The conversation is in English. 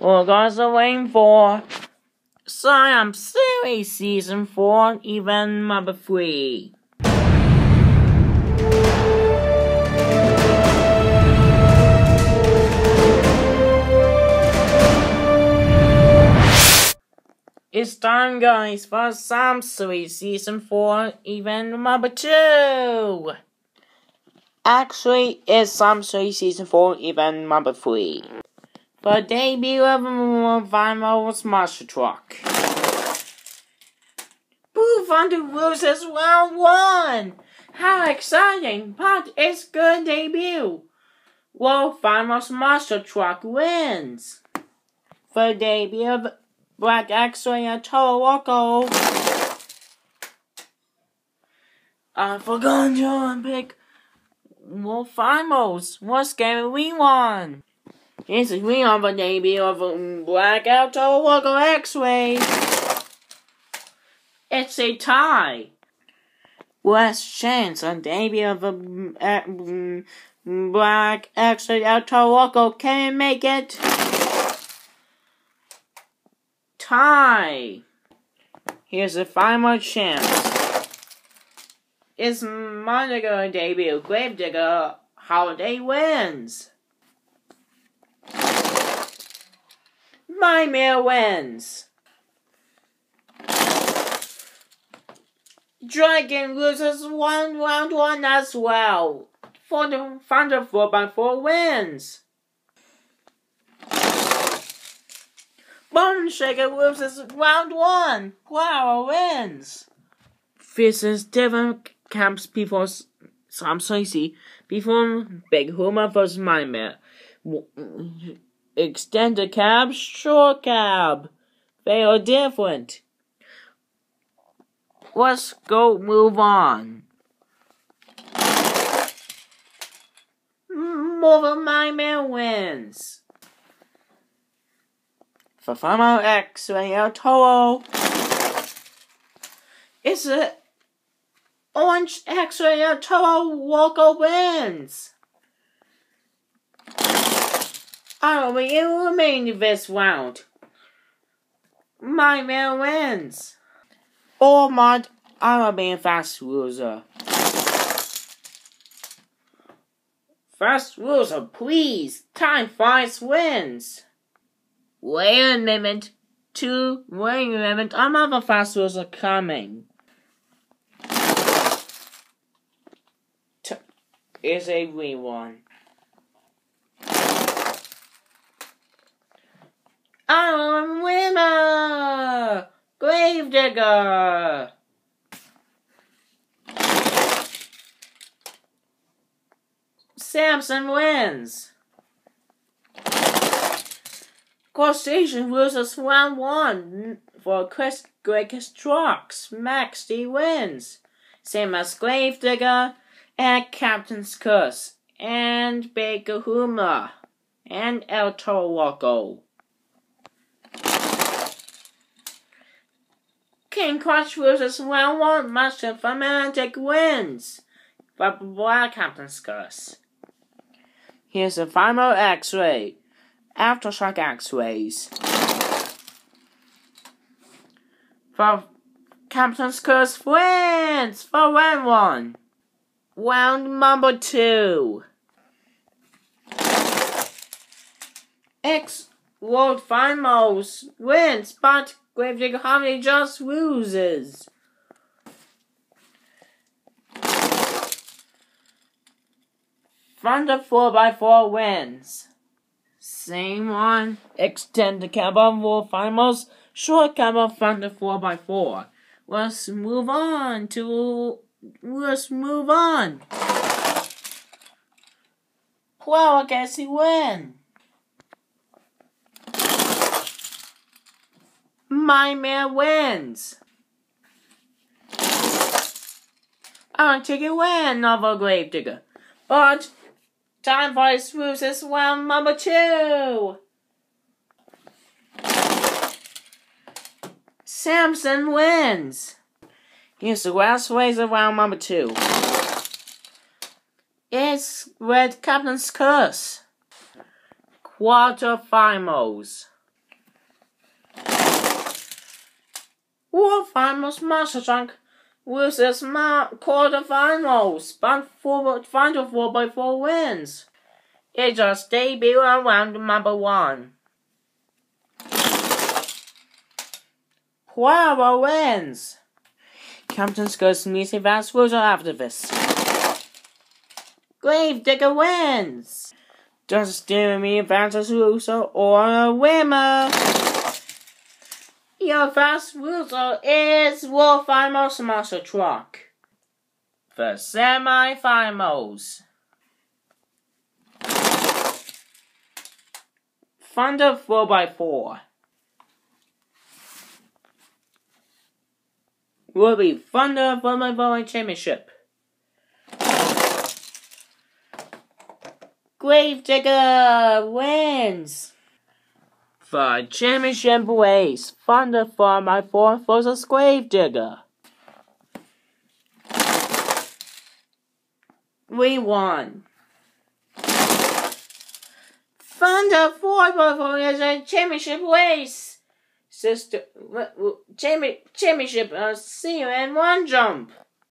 We're gonna waiting for Siam Series Season 4, Event Number 3. It's time, guys, for Sam Series Season 4, Event Number 2. Actually, it's Sam Series Season 4, Event Number 3. The debut of Vimal's Monster Truck. Blue Thunder loses round one! How exciting! But it's good debut! Well, Vimal's Monster Truck wins! The debut of Black X-Ray and Toro Loco. I forgot to Olympic. Well, finals. What game we won? This is we on the debut of Blackout Toro Loco X-Ray. It's a tie. Last chance on debut of um, Black X-Ray Toro Loco. Can make it? tie. Here's the final chance. It's Monica debut. Gravedigger Holiday wins. Nightmare wins. Dragon loses one round one as well. For the Thunder 4x4 wins. Bone Shaker loses round one. Clara wins. Is different camps before Sam Tracy. Before Big Kahuna vs. Nightmare. Extended cab, short cab. They are different. Let's go move on. More my Nightmare wins. For Famo X Ray Toro. It's a orange X-ray Toro Walker wins. I will be eliminated this round. My man wins. Or mod I a fast loser. Fast loser, please. Time flies wins. Wait a minute. Two, wait a minute. Another fast loser coming. T is a green one. I'm winner! Gravedigger! Samson wins! Crushstation versus round one for Chris Greg Strokes. Max D wins. Same as Gravedigger and Captain's Curse and Big Kahuna and El Toro. King Crush versus round one Master Fanatic wins. But Black Captain's Curse. Here's the final X-ray. Aftershock X-rays. For Captain's Curse wins for round one. Round number two. X World Finals wins, but Gravedigger Harmony just loses. Thunder 4x4 wins. Same one. Extend the cab of War Finals. Short of Thunder 4x4. Let's move on to. Let's move on. Well, I guess he win. My man wins. I take a win a Gravedigger. But Time for his as well, number two. Samson wins. Here's the last race of round number two. It's Red Captain's Curse. Quarterfinals. Finals Master Trunk versus ma- quarterfinals. But four, final 4x4 wins. It just debuted on round number one. Poirot wins. Captain Scott's Advanced Rules after this. Gravedigger wins. Does Jeremy advances Russo or a winner? Your fast Russo is World Finals Master Truck. The semi-finals. Thunder 4x4. Will be Thunder 4x4 Championship. Gravedigger wins. The championship race, Thunder 4x4 versus Gravedigger. We won. Thunder 4x4 is a championship race. Sister, championship, uh, see you in one jump.